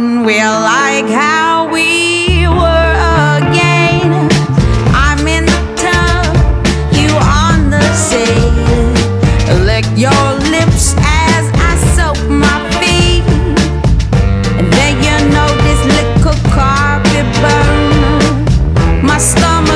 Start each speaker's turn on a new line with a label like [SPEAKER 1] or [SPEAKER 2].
[SPEAKER 1] mine. We're like how we were again. I'm in the tub, you on the sea. Lick your lips as I soak my feet. And then you know this little carpet burn. My stomach.